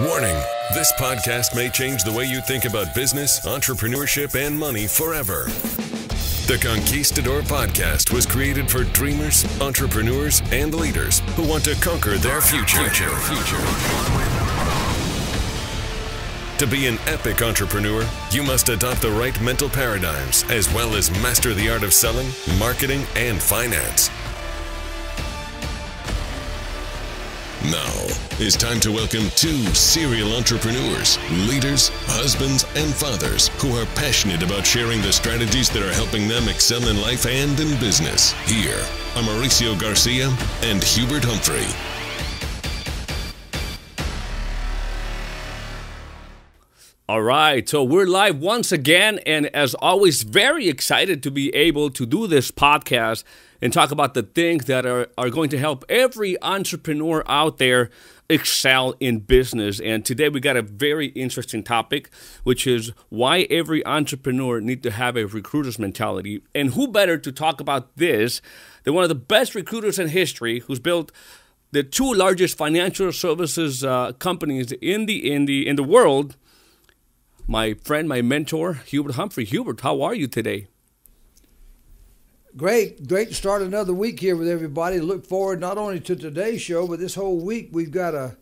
Warning this podcast may change the way you think about business, entrepreneurship, and money forever. The Conquistador podcast was created for dreamers, entrepreneurs, and leaders who want to conquer their future. future. future. To be an epic entrepreneur, you must adopt the right mental paradigms as well as master the art of selling, marketing, and finance. Now, it's time to welcome two serial entrepreneurs, leaders, husbands, and fathers who are passionate about sharing the strategies that are helping them excel in life and in business. Here are Mauricio Garcia and Hubert Humphrey. All right, so we're live once again, and as always, very excited to be able to do this podcast and talk about the things that are, are going to help every entrepreneur out there excel in business. And today we got a very interesting topic, which is why every entrepreneur need to have a recruiter's mentality. And who better to talk about this than one of the best recruiters in history who's built the two largest financial services uh, companies in the in the in the world. My friend, my mentor, Hubert Humphrey. Hubert, how are you today? Great, great to start another week here with everybody. Look forward not only to today's show, but this whole week we've got a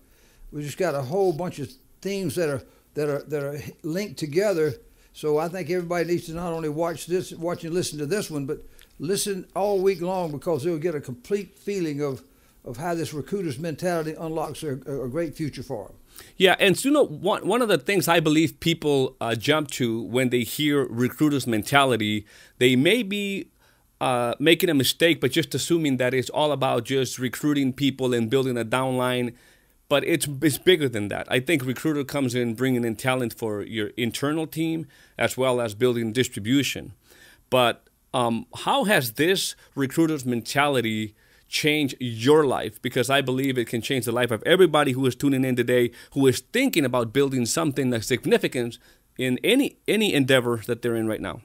we just got a whole bunch of themes that are that are that are linked together. So I think everybody needs to not only watch this, watch and listen to this one, but listen all week long because they'll get a complete feeling of of how this recruiter's mentality unlocks a, a great future for them. Yeah, and you know, one, one of the things I believe people uh, jump to when they hear recruiter's mentality, they may be uh, making a mistake, but just assuming that it's all about just recruiting people and building a downline. But it's it's bigger than that. I think recruiter comes in bringing in talent for your internal team as well as building distribution. But um, how has this recruiter's mentality changed your life? Because I believe it can change the life of everybody who is tuning in today, who is thinking about building something that's significant in any any endeavor that they're in right now.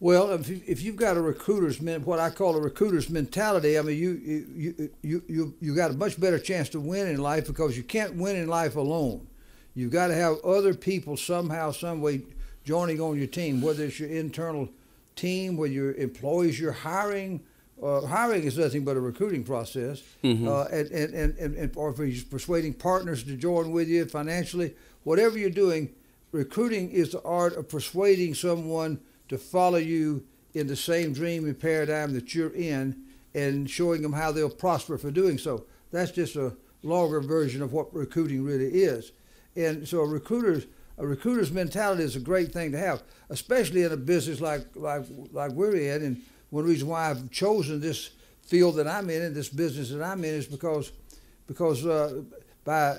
Well, if, if you've got a recruiter's what I call a recruiter's mentality, I mean you you you you you got a much better chance to win in life because you can't win in life alone. You've got to have other people somehow, some way joining on your team, whether it's your internal team, whether your employees you're hiring. Uh, hiring is nothing but a recruiting process, mm-hmm. uh, and, and, and, and, or if you're persuading partners to join with you financially, whatever you're doing, recruiting is the art of persuading someone to follow you in the same dream and paradigm that you're in and showing them how they'll prosper for doing so. That's just a longer version of what recruiting really is. And so a recruiter's a recruiter's mentality is a great thing to have, especially in a business like like like we're in. And one reason why I've chosen this field that I'm in and this business that I'm in is because because uh, by uh,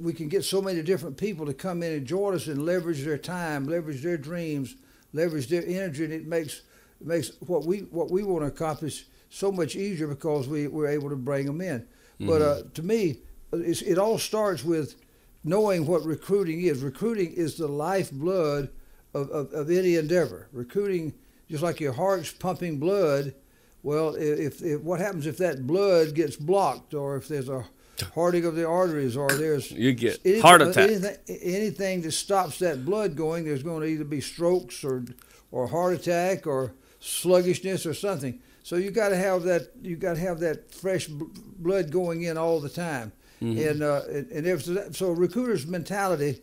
we can get so many different people to come in and join us and leverage their time, leverage their dreams, leverage their energy, and it makes makes what we what we want to accomplish so much easier because we we're able to bring them in. Mm-hmm. But uh, to me, it all starts with knowing what recruiting is. Recruiting is the lifeblood of, of, of any endeavor. Recruiting, just like your heart's pumping blood. Well, if, if what happens if that blood gets blocked, or if there's a hardening of the arteries, or there's you get anything, heart attack. Anything, anything that stops that blood going, there's going to either be strokes or or heart attack or sluggishness or something. So you got to have that. You got to have that fresh blood going in all the time. Mm-hmm. And uh, and, and if, so, recruiter's mentality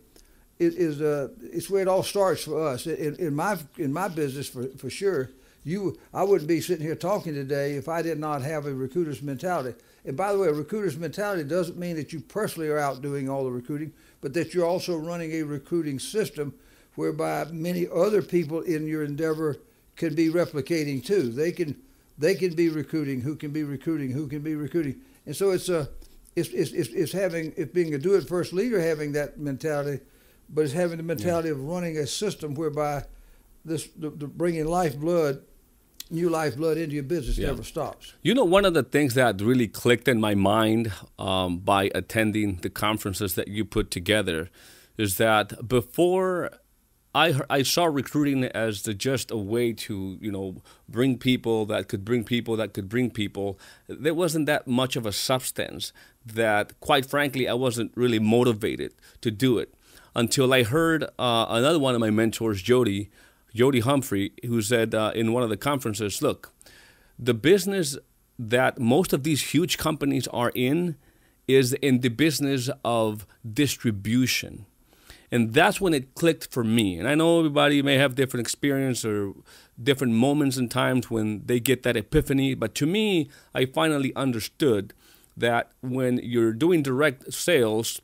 is, is uh, it's where it all starts for us. In, in my in my business, for for sure, you I wouldn't be sitting here talking today if I did not have a recruiter's mentality. And by the way, a recruiter's mentality doesn't mean that you personally are out doing all the recruiting, but that you're also running a recruiting system whereby many other people in your endeavor can be replicating too. They can they can be recruiting, who can be recruiting, who can be recruiting. And so it's a it's, it's, it's, it's having it's being a do it first leader having that mentality, but it's having the mentality yeah. of running a system whereby this the, the bringing lifeblood new lifeblood into your business yeah. never stops. You know, one of the things that really clicked in my mind um, by attending the conferences that you put together is that before I I saw recruiting as the, just a way to you know bring people that could bring people that could bring people. There wasn't that much of a substance that, quite frankly, I wasn't really motivated to do it until I heard uh, another one of my mentors, Jody, Jody Humphrey, who said uh, in one of the conferences, "Look, the business that most of these huge companies are in is in the business of distribution." And that's when it clicked for me. And I know everybody may have different experience or different moments and times when they get that epiphany, but to me, I finally understood that when you're doing direct sales,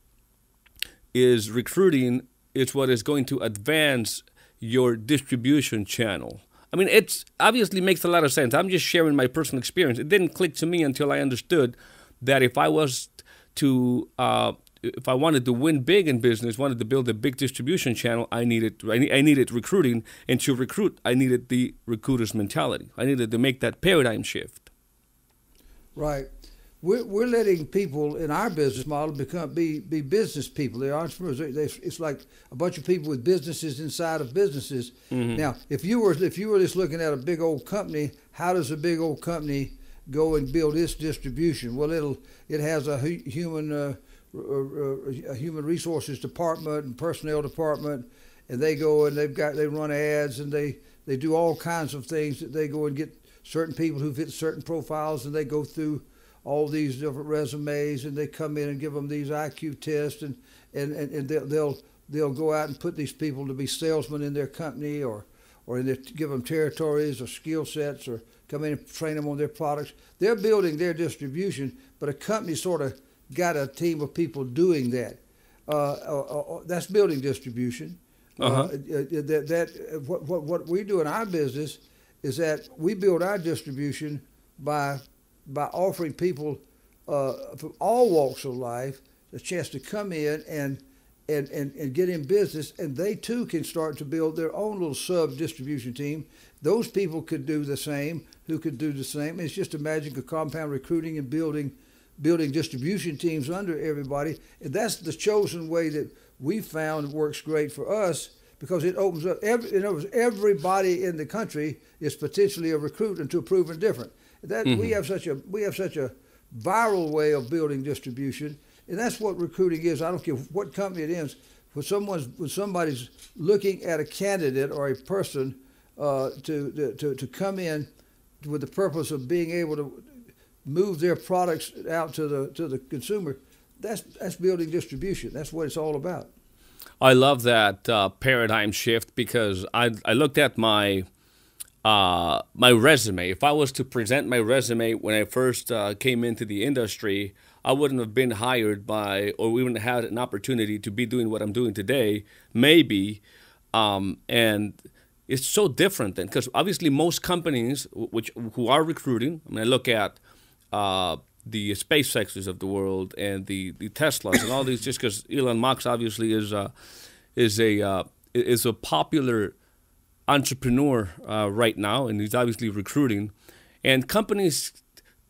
is recruiting is what is going to advance your distribution channel. I mean, it's obviously makes a lot of sense. I'm just sharing my personal experience. It didn't click to me until I understood that if I was to uh, if I wanted to win big in business, wanted to build a big distribution channel, I needed I needed recruiting, and to recruit, I needed the recruiter's mentality. I needed to make that paradigm shift. Right. We're, we're letting people in our business model become be be business people. They're entrepreneurs. They, they, it's like a bunch of people with businesses inside of businesses. Mm-hmm. Now, if you were if you were just looking at a big old company, how does a big old company go and build its distribution? Well, it'll it has a human uh, a human resources department and personnel department, and they go and they've got they run ads and they they do all kinds of things. That they go and get certain people who fit certain profiles, and they go through all these different resumes, and they come in and give them these IQ tests, and and and, and they'll, they'll they'll go out and put these people to be salesmen in their company or or in their, give them territories or skill sets or come in and train them on their products. They're building their distribution, but a company sort of got a team of people doing that. Uh, uh, uh, uh that's building distribution. Uh-huh. Uh, that, that what, what, what we do in our business is that we build our distribution by by offering people uh, from all walks of life a chance to come in and and, and, and get in business, and they too can start to build their own little sub distribution team. Those people could do the same, who could do the same. It's just a magic of compound recruiting and building building distribution teams under everybody. And that's the chosen way that we found works great for us because it opens up every, it everybody in the country is potentially a recruit until proven different. That mm-hmm. we have such a we have such a viral way of building distribution, and that's what recruiting is. I don't care what company it is. When someone's when somebody's looking at a candidate or a person uh, to, to to come in with the purpose of being able to move their products out to the to the consumer, that's that's building distribution. That's what it's all about. I love that uh, paradigm shift because I I looked at my uh, my resume. If I was to present my resume when I first uh, came into the industry, I wouldn't have been hired by or have had an opportunity to be doing what I'm doing today. Maybe, um, and it's so different then because obviously most companies which who are recruiting. I mean, I look at uh, the SpaceXs of the world and the, the Teslas and all these, just because Elon Musk obviously is uh, is a uh, is a popular entrepreneur uh, right now, and he's obviously recruiting, and companies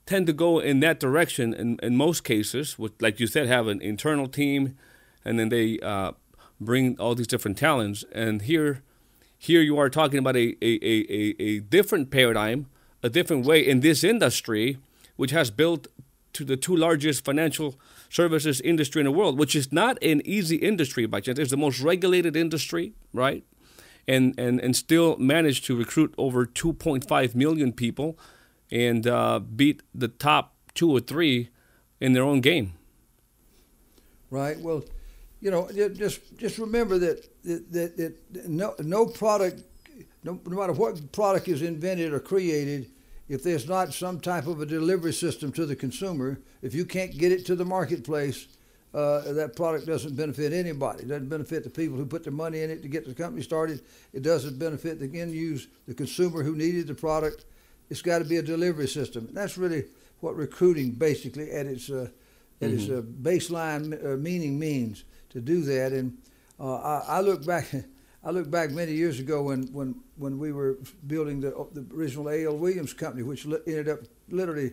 tend to go in that direction in, in most cases. With, like you said, have an internal team, and then they uh, bring all these different talents. And here, here you are talking about a, a, a, a different paradigm, a different way in this industry which has built to the two largest financial services industry in the world, which is not an easy industry by chance. It's the most regulated industry, right? And and and still managed to recruit over 2.5 million people, and uh, beat the top two or three in their own game. Right. Well, you know, just just remember that that, that, that no no product, no, no matter what product is invented or created if there's not some type of a delivery system to the consumer, if you can't get it to the marketplace, uh, that product doesn't benefit anybody. It doesn't benefit the people who put their money in it to get the company started. It doesn't benefit the end use, the consumer who needed the product. It's got to be a delivery system. And that's really what recruiting basically at its uh, at mm-hmm. its uh, baseline uh, meaning means to do that. And uh, I, I look back. I look back many years ago when, when, when we were building the, the original A.L. Williams company, which li- ended up literally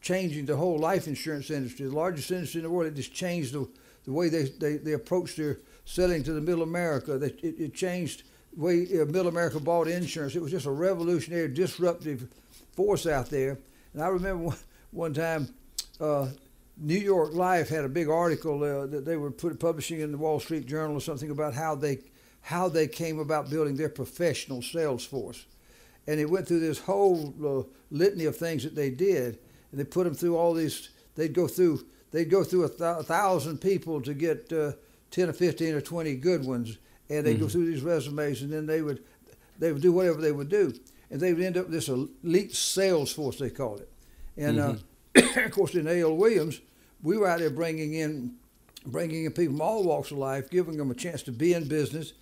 changing the whole life insurance industry, the largest industry in the world. It just changed the, the way they, they, they approached their selling to the middle America. They, it, it changed the way uh, Middle America bought insurance. It was just a revolutionary, disruptive force out there. And I remember one, one time, uh, New York Life had a big article uh, that they were put, publishing in the Wall Street Journal or something about how they how they came about building their professional sales force, and it went through this whole uh, litany of things that they did, and they put them through all these. They'd go through they'd go through a, th- a thousand people to get uh, ten or fifteen or twenty good ones, and they'd mm-hmm. go through these resumes, and then they would they would do whatever they would do, and they would end up this elite sales force they called it, and uh, mm-hmm. uh, of course in A.L. Williams, we were out there bringing in bringing in people from all walks of life, giving them a chance to be in business,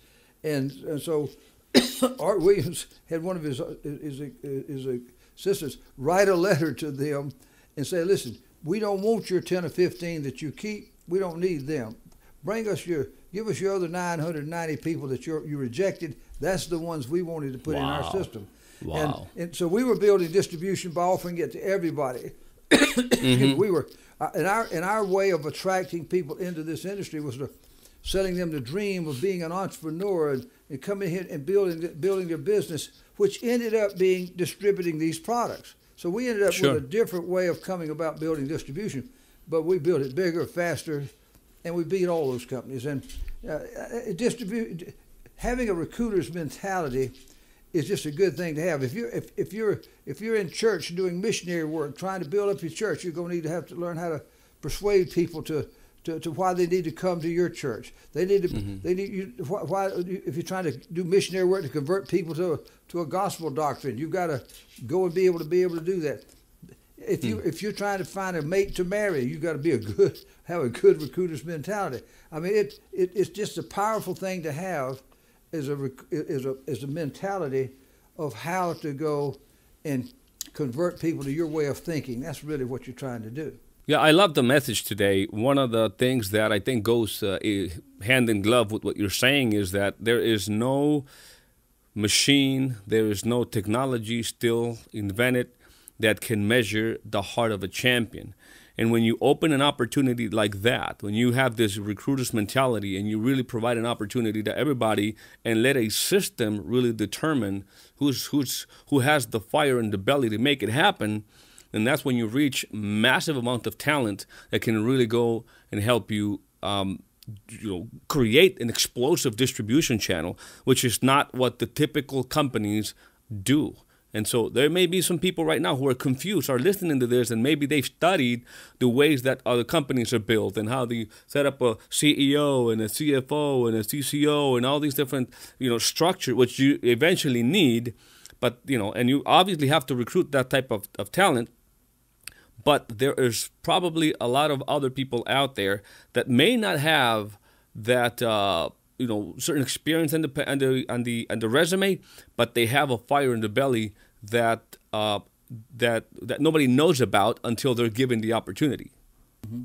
and, and so Art Williams had one of his is his assistants write a letter to them and say, listen, we don't want your 10 or 15 that you keep. We don't need them. Bring us your, give us your other 990 people that you you rejected. That's the ones we wanted to put wow. in our system. Wow. And, and so we were building distribution by offering it to everybody. mm-hmm. We were, uh, in our in our way of attracting people into this industry was to selling them the dream of being an entrepreneur and, and coming in and building building their business, which ended up being distributing these products. So we ended up sure. with a different way of coming about building distribution, but we built it bigger, faster, and we beat all those companies. And uh, distribute, having a recruiter's mentality is just a good thing to have. If you're if, if you're if you're in church doing missionary work, trying to build up your church, you're going to need to have to learn how to persuade people to to, to why they need to come to your church. They need to. Mm-hmm. They need you. Why, if you're trying to do missionary work to convert people to a, to a gospel doctrine, you've got to go and be able to be able to do that. If you mm. if you're trying to find a mate to marry, you've got to be a good have a good recruiter's mentality. I mean, it, it it's just a powerful thing to have, as a is a is a mentality of how to go and convert people to your way of thinking. That's really what you're trying to do. Yeah, I love the message today. One of the things that I think goes uh, hand in glove with what you're saying is that there is no machine, there is no technology still invented that can measure the heart of a champion. And when you open an opportunity like that, when you have this recruiter's mentality and you really provide an opportunity to everybody and let a system really determine who's who's who has the fire in the belly to make it happen, and that's when you reach massive amount of talent that can really go and help you um, you know create an explosive distribution channel which is not what the typical companies do and so there may be some people right now who are confused, are listening to this, and maybe they've studied the ways that other companies are built and how they set up a CEO and a CFO and a CCO and all these different, you know, structure which you eventually need. But you know, and you obviously have to recruit that type of, of talent but there is probably a lot of other people out there that may not have that uh, you know certain experience in the and the and the and the resume, but they have a fire in the belly that uh, that that nobody knows about until they're given the opportunity. Mm-hmm.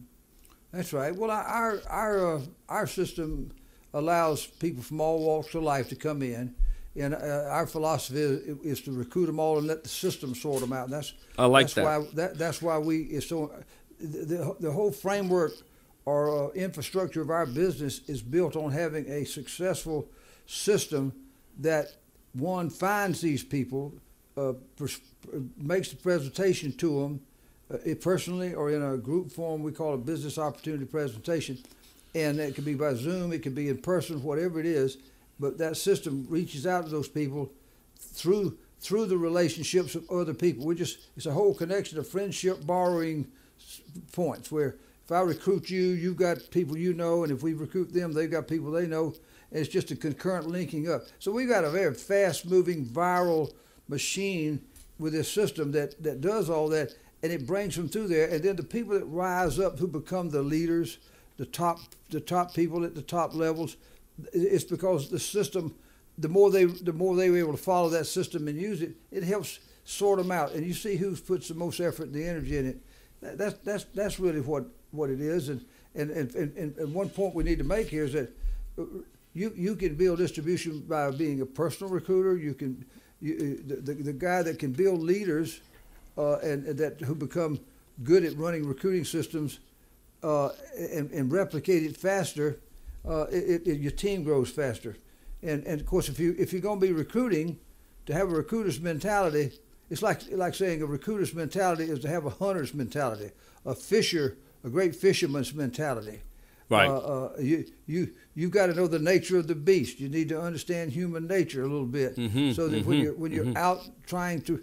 That's right. Well, our our uh, our system allows people from all walks of life to come in and uh, our philosophy is, is, to recruit them all and let the system sort them out. That's I like that's that. Why, that. That's why we is so the, the whole framework or uh, infrastructure of our business is built on having a successful system that one finds these people, uh, pers- makes the presentation to them uh, personally or in a group form. We call it business opportunity presentation, and it could be by Zoom, it could be in person, whatever it is but that system reaches out to those people through through the relationships of other people. We just it's a whole connection of friendship borrowing points where if I recruit you, you've got people you know, and if we recruit them, they've got people they know, and it's just a concurrent linking up. So we've got a very fast moving viral machine with this system that, that does all that and it brings them through there and then the people that rise up who become the leaders, the top the top people at the top levels, it's because the system, the more they the more they were able to follow that system and use it, it helps sort them out, and you see who puts the most effort and the energy in it. That's that's that's really what what it is, and and and, and, and one point we need to make here is that you you can build distribution by being a personal recruiter. You can you, the, the, the guy that can build leaders uh, and, and, that who become good at running recruiting systems uh, and, and replicate it faster uh, it, it, your team grows faster. and and of course, if you if you're going to be recruiting, to have a recruiter's mentality, it's like like saying a recruiter's mentality is to have a hunter's mentality, a fisher, a great fisherman's mentality. Right. Uh, uh, you you you've got to know the nature of the beast. You need to understand human nature a little bit, Mm-hmm, so that when mhm, you're when you're mhm. out trying to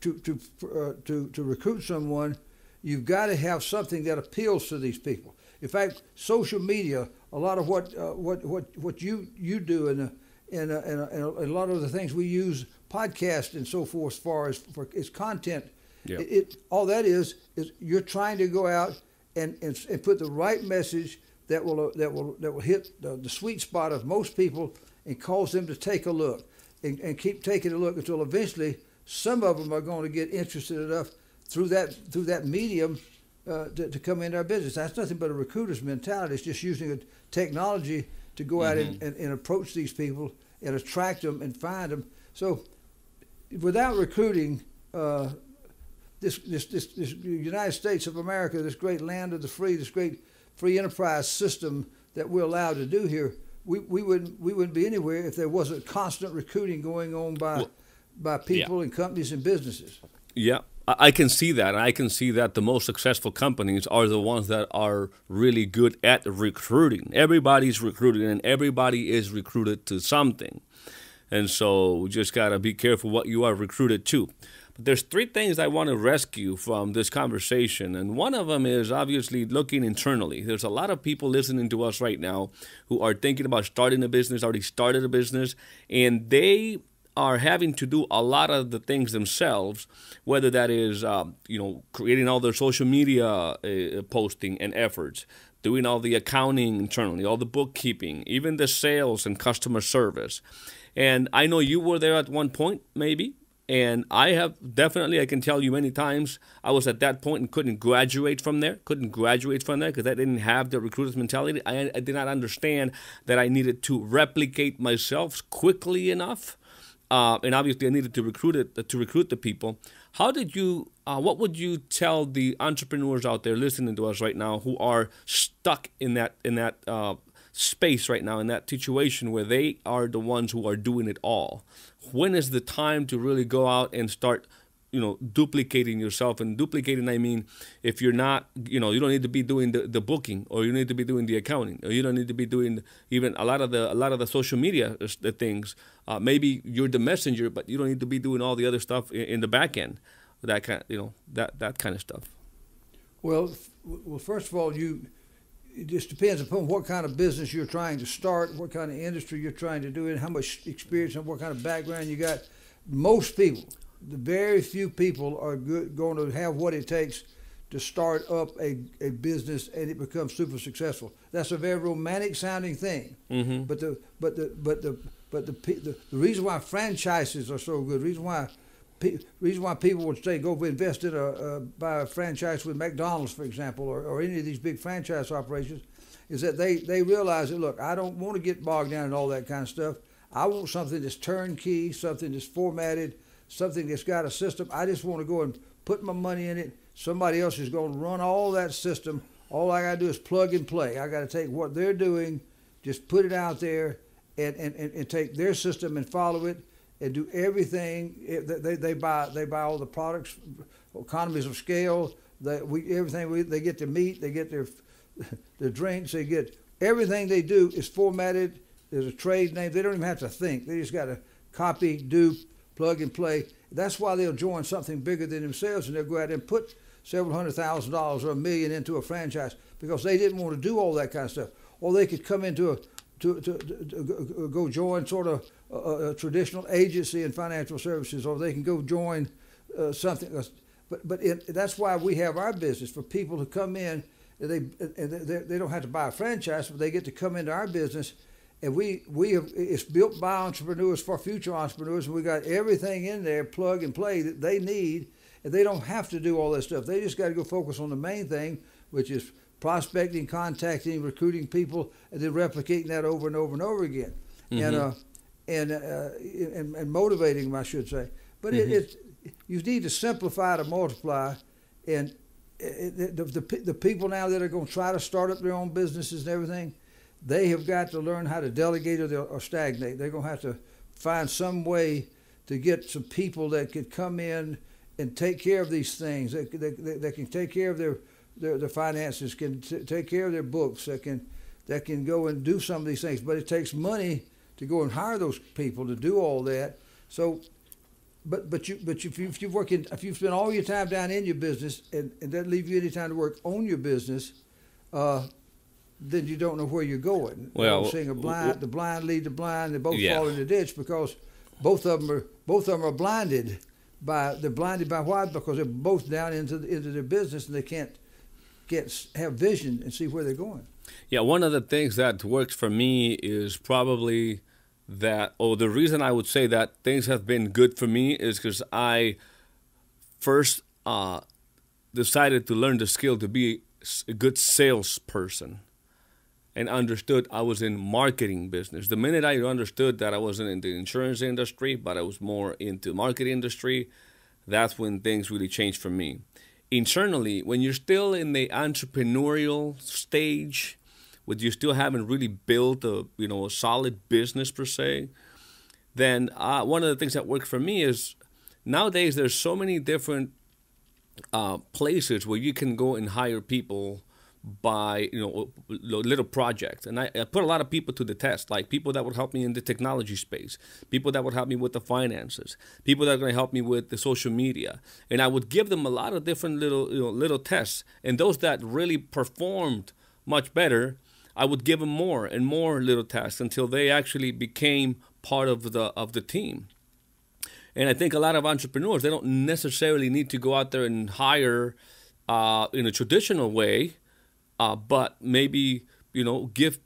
to to uh, to to recruit someone, you've got to have something that appeals to these people. In fact, social media, a lot of what uh, what what what you you do and and, uh, and, uh, and a lot of the things we use, podcast and so forth, as far as for its content, Yeah. it, it all that is is you're trying to go out and, and, and put the right message that will uh, that will that will hit the, the sweet spot of most people and cause them to take a look and, and keep taking a look until eventually some of them are going to get interested enough through that through that medium uh, to, to come into our business. That's nothing but a recruiter's mentality. It's just using a technology to go out and, and, and approach these people and attract them and find them. So without recruiting, uh, this, this, this, this United States of America, this great land of the free, this great free enterprise system that we're allowed to do here, we, we wouldn't we wouldn't be anywhere if there wasn't constant recruiting going on by Well, by people and companies and businesses. Yeah, I can see that. I can see that the most successful companies are the ones that are really good at recruiting. Everybody's recruiting, and everybody is recruited to something. And so we just got to be careful what you are recruited to. But there's three things I want to rescue from this conversation. And one of them is obviously looking internally. There's a lot of people listening to us right now who are thinking about starting a business, already started a business, and they are having to do a lot of the things themselves, whether that is, um, you know, creating all their social media uh, posting and efforts, doing all the accounting internally, all the bookkeeping, even the sales and customer service. And I know you were there at one point, maybe. And I have definitely, I can tell you many times, I was at that point and couldn't graduate from there, couldn't graduate from there because I didn't have the recruiter's mentality. I, I did not understand that I needed to replicate myself quickly enough uh, and obviously I needed to recruit it to recruit the people. How did you? Uh, what would you tell the entrepreneurs out there listening to us right now who are stuck in that in that uh, space right now in that situation where they are the ones who are doing it all? When is the time to really go out and start? You know duplicating yourself. And duplicating i mean if you're not you know you don't need to be doing the, the booking or you need to be doing the accounting or you don't need to be doing even a lot of the a lot of the social media uh, the things. Uh, maybe you're the messenger but you don't need to be doing all the other stuff in, in the back end. That kind you know that that kind of stuff. Well, well, first of all, you it just depends upon what kind of business you're trying to start, what kind of industry you're trying to do, and how much experience and what kind of background you got. Most people, very few people, are good, going to have what it takes to start up a, a business and it becomes super successful. That's a very romantic sounding thing. Mhm. But the but the but the but the, the the reason why franchises are so good, reason why reason why people would say go invest in a uh, buy a franchise with McDonald's, for example, or, or any of these big franchise operations, is that they they realize that look, I don't want to get bogged down in all that kind of stuff. I want something that's turnkey, something that's formatted, something that's got a system. I just want to go and put my money in it. Somebody else is going to run all that system. All I got to do is plug and play. I got to take what they're doing, just put it out there, and, and, and, and take their system and follow it and do everything. They, they, buy they buy all the products, economies of scale. They, we everything we, they get their meat, they get their their drinks, they get everything they do is formatted. There's a trade name. They don't even have to think. They just got to copy, dupe, plug and play. That's why they'll join something bigger than themselves and they'll go out and put several hundred thousand dollars or a million into a franchise because they didn't want to do all that kind of stuff. Or they could come into a to, to, to, to go- join sort of a, a traditional agency in financial services, or they can go join uh, something. else. But but it, that's why we have our business for people who come in. They they, they don't have to buy a franchise, but they get to come into our business, and we we have it's built by entrepreneurs for future entrepreneurs, and we got everything in there, plug and play that they need, and they don't have to do all that stuff. They just got to go focus on the main thing, which is prospecting, contacting, recruiting people, and then replicating that over and over and over again, and uh, and, uh, and and motivating them, I should say. But it, it's you need to simplify to multiply, and it, the, the the people now that are going to try to start up their own businesses and everything, they have got to learn how to delegate or, or stagnate. They're going to have to find some way to get some people that could come in and take care of these things. They that, that can take care of their their, their finances, can t- take care of their books, that can that can go and do some of these things. But it takes money to go and hire those people to do all that. So, but but you but if you if you work in if you spend all your time down in your business and, and doesn't leave you any time to work on your business, uh, then you don't know where you're going. Well, saying a blind, the blind lead the blind. They both Yeah. fall in the ditch because both of them are both of them are blinded by they're blinded by why because they're both down into the, into their business and they can't get have vision and see where they're going. Yeah, one of the things that works for me is probably that, or the reason I would say that things have been good for me is because I first uh, decided to learn the skill to be a good salesperson and understood I was in marketing business. The minute I understood that I wasn't in the insurance industry, but I was more into marketing industry, that's when things really changed for me. Internally, when you're still in the entrepreneurial stage, when you still haven't really built a you know a solid business per se, then uh, one of the things that worked for me is nowadays there's so many different uh, places where you can go and hire people by you know little projects and I, I put a lot of people to the test like people that would help me in the technology space people that would help me with the finances people that are going to help me with the social media. And i would give them a lot of different little you know little tests. And those that really performed much better i would give them more and more little tests until they actually became part of the of the team. And I think a lot of entrepreneurs they don't necessarily need to go out there and hire uh, in a traditional way, uh, but maybe you know give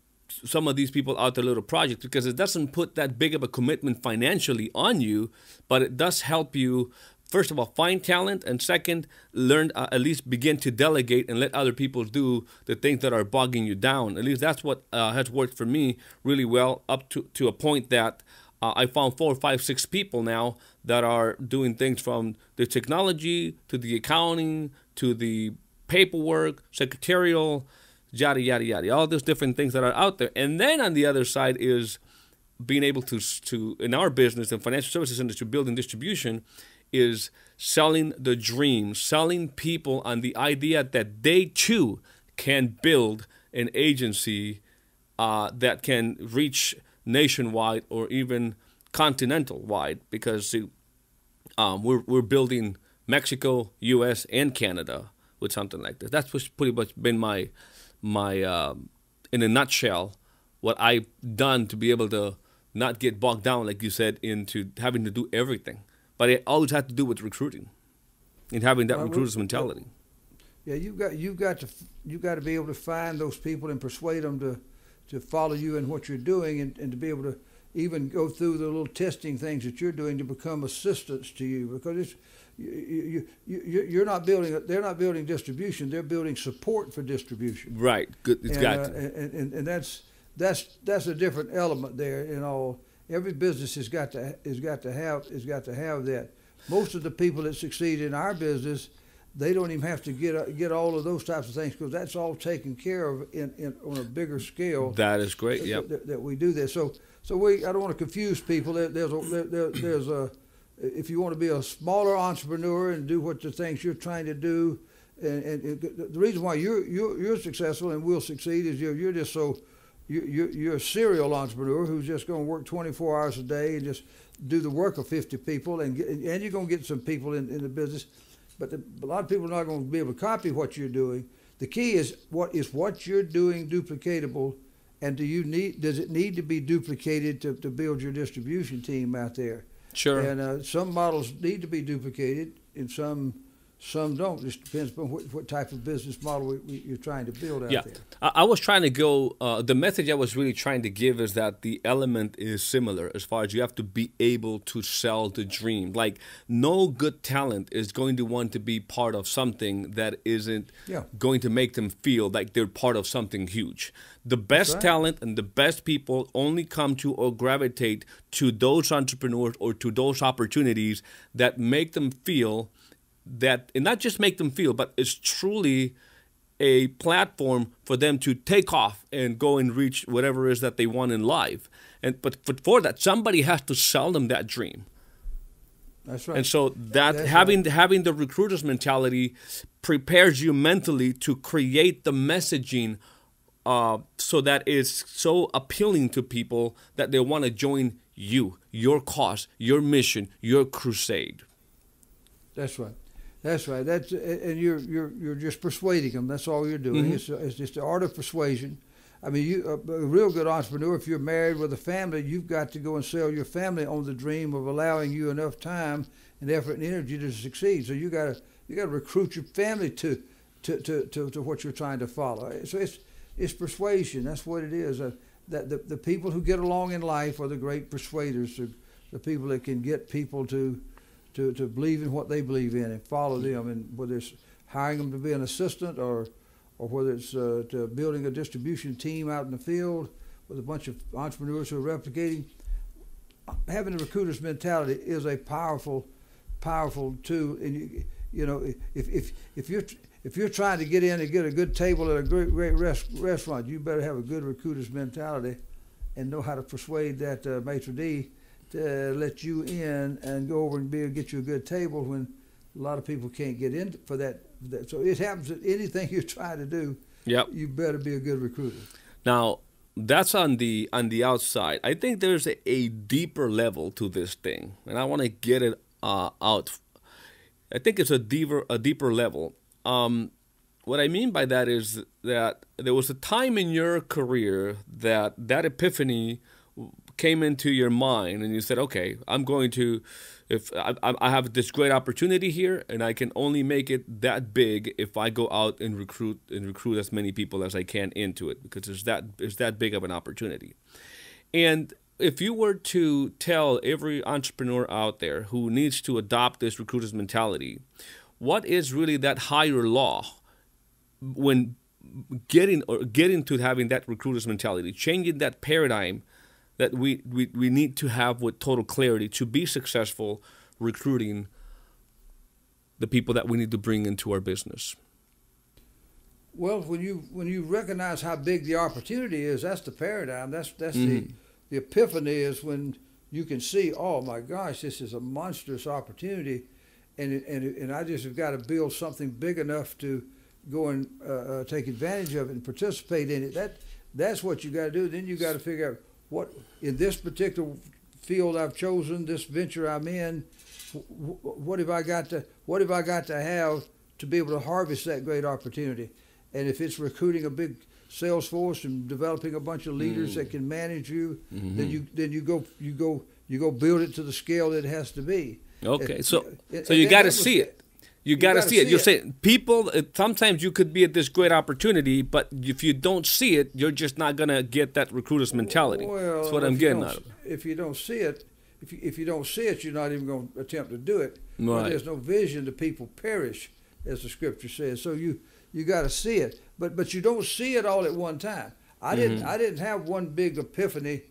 some of these people out their little project because it doesn't put that big of a commitment financially on you, but it does help you. First of all, find talent, and second, learn uh, at least begin to delegate and let other people do the things that are bogging you down. At least that's what uh, has worked for me really well, up to to a point that uh, I found four, five, six people now that are doing things from the technology to the accounting to the paperwork, secretarial, yada yada yada, all those different things that are out there. And then on the other side is being able to to in our business and financial services industry, building distribution, is selling the dream, selling people on the idea that they too can build an agency uh, that can reach nationwide or even continental wide because um, we're, we're building Mexico, U.S., and Canada with something like this. That's what's pretty much been my my um, in a nutshell what I've done to be able to not get bogged down, like you said, into having to do everything. But it always had to do with recruiting and having that Well, recruiter's mentality. Yeah, you've got you've got to you've got to be able to find those people and persuade them to to follow you in what you're doing and, and to be able to even go through the little testing things that you're doing to become assistants to you because it's you, you, you, you- you're not building they're not building distribution they're building support for distribution Right. Good. It's and, got uh, to. and, and and that's that's that's a different element there. You know, every business has got to has got to have has got to have that. Most of the people that succeed in our business, they don't even have to get uh, get all of those types of things because that's all taken care of in, in on a bigger scale. That is great. that- Yep. that, that we do this. So so we I don't want to confuse people. There, there's a there, there, there's a if you want to be a smaller entrepreneur and do what the things you're trying to do, and, and it, the reason why you're, you're you're successful and will succeed is you're you're just so you you're, you're a serial entrepreneur who's just going to work 24 hours a day and just do the work of 50 people and get, and you're going to get some people in, in the business, but the, a lot of people are not going to be able to copy what you're doing. The key is what is what you're doing duplicatable, and do you need does it need to be duplicated to, to build your distribution team out there? Sure. And uh, some models need to be duplicated, and some some don't. Just depends upon what, what type of business model we, we, you're trying to build out yeah. there. I, I was trying to go. Uh, the message I was really trying to give is that the element is similar as far as you have to be able to sell the dream. Like no good talent is going to want to be part of something that isn't Yeah. going to make them feel like they're part of something huge. The best right. talent and the best people only come to or gravitate to those entrepreneurs or to those opportunities that make them feel that and not just make them feel but it's truly a platform for them to take off and go and reach whatever it is that they want in life. And but, but for that, somebody has to sell them that dream. That's right. And so that That's having having the recruiter's mentality prepares you mentally to create the messaging uh, so that it's so appealing to people that they want to join you, your cause, your mission, your crusade. That's right. That's right. That's and you're you're you're just persuading them. That's all you're doing. Mhm. It's, it's just the art of persuasion. I mean, you a, a real good entrepreneur. If you're married with a family, you've got to go and sell your family on the dream of allowing you enough time and effort and energy to succeed. So you got to you got to recruit your family to to, to, to, to what you're trying to follow. So it's it's persuasion. That's what it is. Uh, that the, the people who get along in life are the great persuaders. The, the people that can get people to to, to believe in what they believe in and follow them, and whether it's hiring them to be an assistant or or whether it's uh, to building a distribution team out in the field with a bunch of entrepreneurs who are replicating. Having a recruiter's mentality is a powerful, powerful tool. And you, you know, if if if you're if you're trying to get in and get a good table at a great great rest, restaurant, you better have a good recruiter's mentality, and know how to persuade that uh, maitre d' to let you in and go over and be get you a good table when a lot of people can't get in for that. that. So it happens that anything you try to do, Yep. you better be a good recruiter. Now, that's on the on the outside. I think there's a, a deeper level to this thing, and I want to get it uh, out. I think it's a deeper a deeper level. Um, what I mean by that is that there was a time in your career that that epiphany came into your mind, and you said, "Okay, I'm going to." If I, I have this great opportunity here, and I can only make it that big if I go out and recruit and recruit as many people as I can into it, because it's that it's that big of an opportunity. And if you were to tell every entrepreneur out there who needs to adopt this recruiter's mentality, what is really that higher law when getting or getting to having that recruiter's mentality, changing that paradigm that we, we, we need to have with total clarity to be successful recruiting the people that we need to bring into our business. Well, when you when you recognize how big the opportunity is, that's the paradigm. That's that's the Mhm. the epiphany is when you can see, oh my gosh, this is a monstrous opportunity, and and and I just have got to build something big enough to go and uh, uh, take advantage of it and participate in it. That that's what you got to do. Then you got to figure out what in this particular field I've chosen, this venture I'm in, wh- wh- what have I got to what have I got to have to be able to harvest that great opportunity? And if it's recruiting a big sales force and developing a bunch of leaders that mm. can manage you, then you mm-hmm. then you go you go you go build it to the scale that it has to be. Okay, If- so and- so you got to see it. You got to gotta see it. see You're saying people. uh, Sometimes you could be at this great opportunity, but if you don't see it, you're just not gonna get that recruiter's mentality. Well, That's what I'm getting don't- out of it. If you don't see it, if you, if you don't see it, you're not even going to attempt to do it. When Right. there's no vision, the people perish, as the scripture says. So you you got to see it, but but you don't see it all at one time. I didn't Mm-hmm. I didn't have one big epiphany.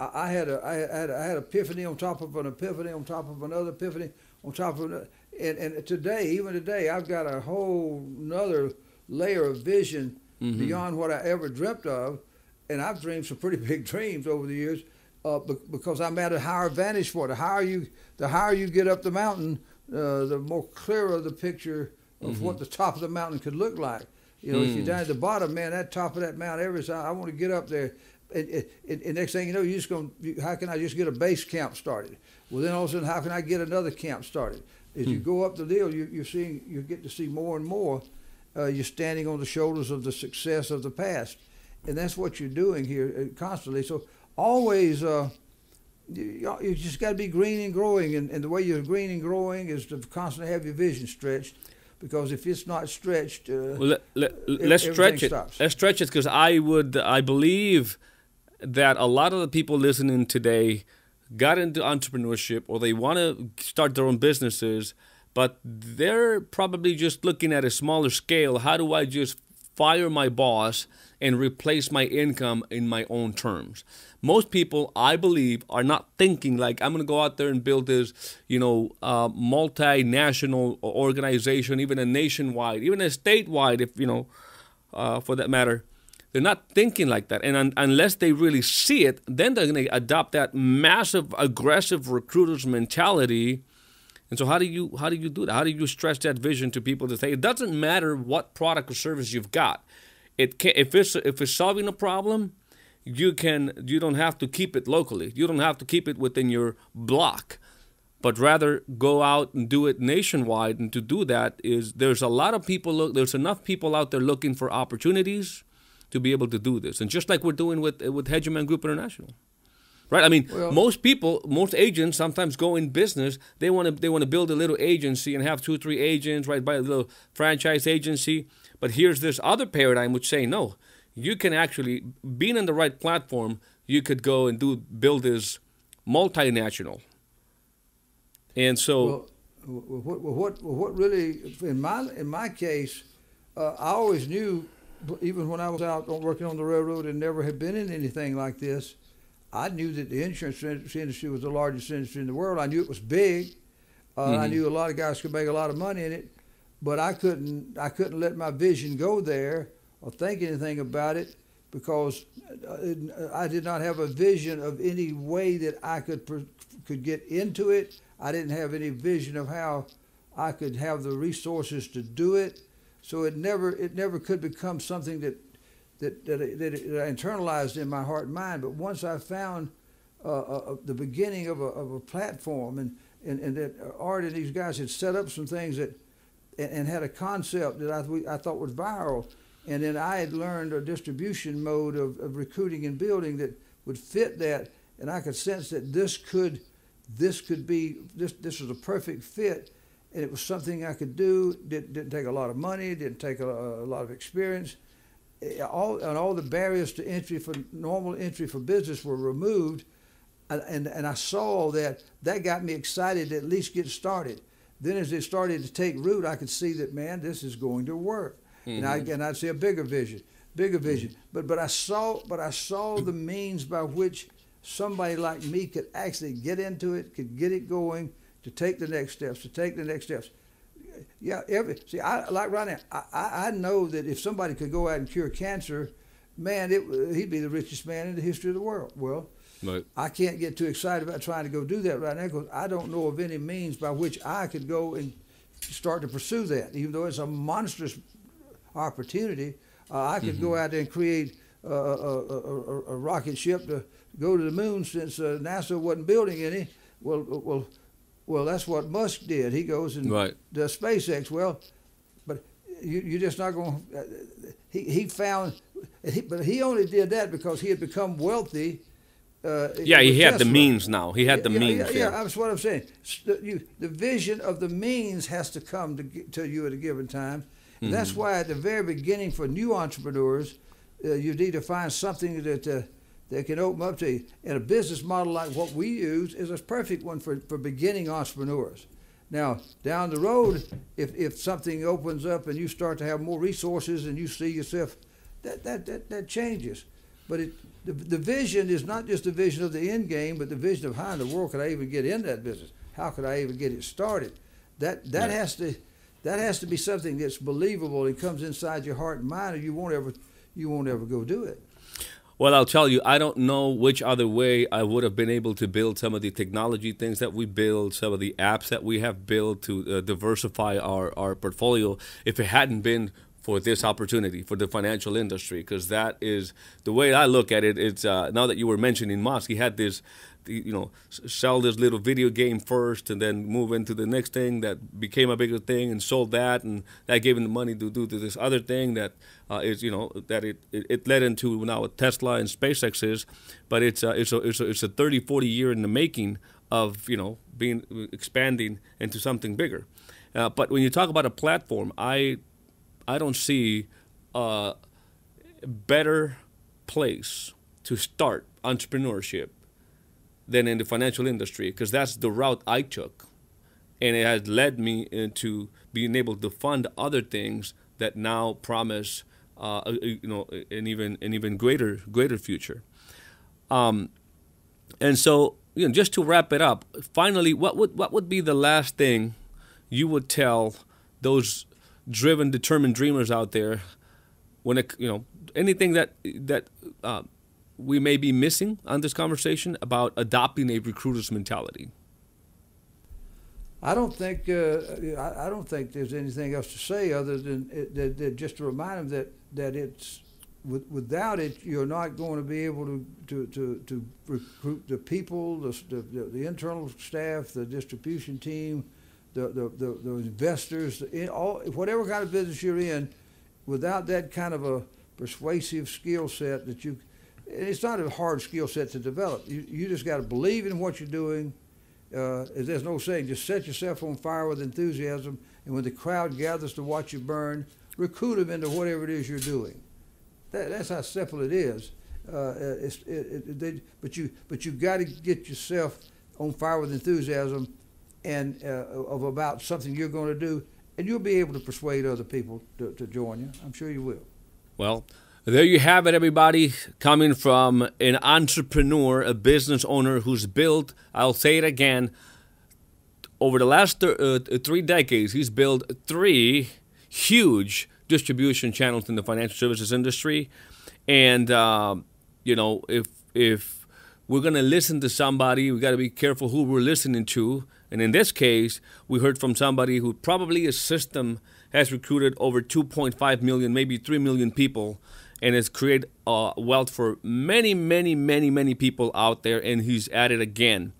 I, I had a I had I had epiphany on top of an epiphany on top of another epiphany on top of another. And and today, even today, I've got a whole another layer of vision Mm-hmm. beyond what I ever dreamt of and I've dreamed some pretty big dreams over the years, uh, be- because I'm at a higher vantage point. The higher you, the higher you get up the mountain, uh, the more clearer the picture of what the top of the mountain could look like. You know, if you're down at the bottom, man, that top of that Mount Everest, I, I want to get up there. And, and, and next thing you know, you're just going. How can I just get a base camp started? Well, then all of a sudden, how can I get another camp started? As you go up the deal, you, you're seeing, you get to see more and more. Uh, you're standing on the shoulders of the success of the past and that's what you're doing here uh, constantly. So always, uh, you, you just got to be green and growing, and, and the way you're green and growing is to constantly have your vision stretched, because if it's not stretched, uh, Well, let, let, let's stretch it. stops. Let's stretch it because I would, I believe that a lot of the people listening today got into entrepreneurship or they want to start their own businesses, but they're probably just looking at a smaller scale. How do I just fire my boss and replace my income in my own terms? Most people, I believe, are not thinking like I'm going to go out there and build this, you know, uh, multinational organization, even a nationwide, even a statewide. If you know, uh, for that matter, they're not thinking like that. And un- unless they really see it, then they're going to adopt that massive, aggressive recruiters mentality. And so, how do you how do you do that? How do you stress that vision to people to say it doesn't matter what product or service you've got? It can, if it's if it's solving a problem, you can you don't have to keep it locally. You don't have to keep it within your block but rather go out and do it nationwide. And to do that is there's a lot of people look there's enough people out there looking for opportunities to be able to do this. And just like we're doing with with Hegemon Group International. Right? I mean, well, most people, most agents sometimes go in business, they want to they want to build a little agency and have two three agents, right, buy a little franchise agency. But here's this other paradigm which say no, you can actually being on the right platform, you could go and do build this multinational and so, well, what, what, what really in my in my case, uh, I always knew, even when I was out working on the railroad and never had been in anything like this, I knew that the insurance industry was the largest industry in the world. I knew it was big. Uh, mm-hmm. I knew a lot of guys could make a lot of money in it, but I couldn't I couldn't let my vision go there or think anything about it because uh, I did not have a vision of any way that I could could get into it I didn't have any vision of how I could have the resources to do it. So it never it never could become something that that that, that, I internalized in my heart and mind. But once I found uh, uh, the beginning of a, of a platform and, and, and that Art and these guys had set up some things that and, and had a concept that I, I thought was viral. And then I had learned a distribution mode of, of recruiting and building that would fit that. And I could sense that this could this could be this this was a perfect fit it was something I could do didn't, didn't take a lot of money didn't take a, a lot of experience. All and all the barriers to entry for normal entry for business were removed. And, and, and I saw that that got me excited to at least get started. Then as it started to take root I could see that man this is going to work. Mm-hmm. and I and I'd see a bigger vision bigger vision. But but I saw but I saw the means by which somebody like me could actually get into it, could get it going, to take the next steps, to take the next steps. Yeah, every see, I like right now. I, I know that if somebody could go out and cure cancer, man, it he'd be the richest man in the history of the world. Well, right. I can't get too excited about trying to go do that right now because I don't know of any means by which I could go and start to pursue that. Even though it's a monstrous opportunity, uh, I could mm-hmm. go out there and create a, a, a, a rocket ship to go to the moon since uh, NASA wasn't building any. Well, well, well, that's what Musk did. He goes and right. does SpaceX. Well, but you, you're just not going. Uh, he he found, he, but he only did that because he had become wealthy. Uh, yeah, he had Tesla. the means now. He had the yeah, means. Yeah, yeah, yeah, that's what I'm saying. The, you, the vision of the means has to come to, to you at a given time. Mm-hmm. That's why at the very beginning for new entrepreneurs, uh, you need to find something that uh, that can open up to you. And a business model like what we use is a perfect one for, for beginning entrepreneurs. Now, down the road, if, if something opens up and you start to have more resources and you see yourself, that, that, that, that changes. But it, the, the vision is not just the vision of the end game, but the vision of how in the world could I even get in that business? How could I even get it started? That, that, has, to, that has to be something that's believable and comes inside your heart and mind, or you won't ever, you won't ever go do it. Well, I'll tell you, I don't know which other way I would have been able to build some of the technology things that we build, some of the apps that we have built to uh, diversify our, our portfolio if it hadn't been for this opportunity for the financial industry because that is the way I look at it. It's uh, now that you were mentioning Musk, he had this you know sell this little video game first and then move into the next thing that became a bigger thing and sold that and that gave him the money to do to this other thing that uh, is you know that it, it, it, led into now Tesla and SpaceX is but it's a, it's a, it's a, it's a 30 40 year in the making of you know being expanding into something bigger uh, but when you talk about a platform I I don't see a better place to start entrepreneurship than in the financial industry because that's the route I took. And it has led me into being able to fund other things that now promise, uh, you know, an even an even greater greater future. Um, and so, you know, just to wrap it up, finally, what would what would be the last thing you would tell those driven, determined dreamers out there when it, you know anything that that uh, we may be missing on this conversation about adopting a recruiter's mentality? I don't think uh, I, don't think there's anything else to say other than it, that, that just to remind them that that it's with, without it you're not going to be able to to, to, to recruit the people, the, the, the internal staff, the distribution team, the the, the, the investors, in all whatever kind of business you're in. Without that kind of a persuasive skill set that you, it's not a hard skill set to develop. You you just got to believe in what you're doing uh, there's no saying, just set yourself on fire with enthusiasm, and when the crowd gathers to watch you burn, recruit them into whatever it is you're doing. That, that's how simple it is. Uh, uh it, it, they, but you but you got to get yourself on fire with enthusiasm and uh, of about something you're going to do, and you'll be able to persuade other people to, to join you. I'm sure you will. Well, there you have it, everybody. Coming from an entrepreneur, a business owner who's built, I'll say it again, over the last th- uh, three decades, he's built three huge distribution channels in the financial services industry. And, uh, you know, if, if we're going to listen to somebody, we got to be careful who we're listening to. And in this case, we heard from somebody who probably a system has recruited over 2.5 million, maybe 3 million people and has created uh, wealth for many, many, many, many people out there, and he's at it again.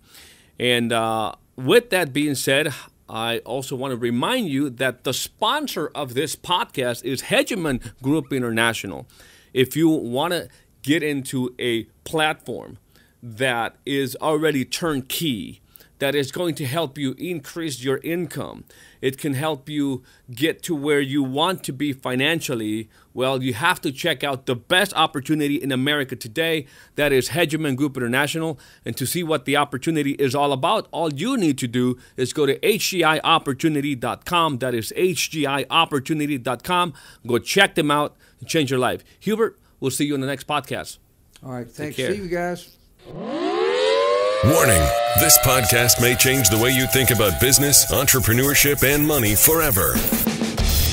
And uh, with that being said, I also want to remind you that the sponsor of this podcast is Hegemon Group International. If you want to get into a platform that is already turnkey, that is going to help you increase your income. It can help you get to where you want to be financially. Well, you have to check out the best opportunity in America today. That is Hegemon Group International. And to see what the opportunity is all about, all you need to do is go to hgiopportunity.com. That is hgiopportunity.com. Go check them out and change your life. Hubert, we'll see you in the next podcast. All right. Thanks. See you guys. Warning this podcast may change the way you think about business, entrepreneurship, and money forever.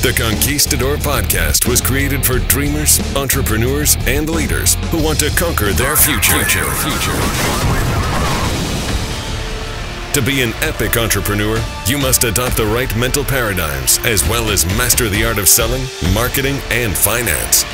The Conquistador podcast was created for dreamers, entrepreneurs, and leaders who want to conquer their future. future. future. To be an epic entrepreneur, you must adopt the right mental paradigms as well as master the art of selling, marketing, and finance.